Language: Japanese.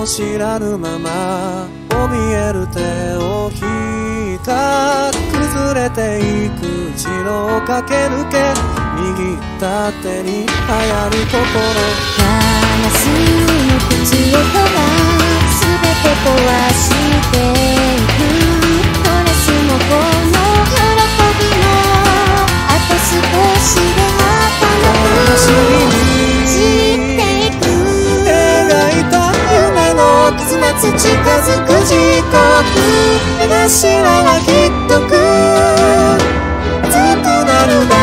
も知らぬまま怯える手を引いた崩れていく城を駆け抜け握った手に流行る心ガラスの口音が全て壊して近づく時刻。目頭はきっとく熱くなるだ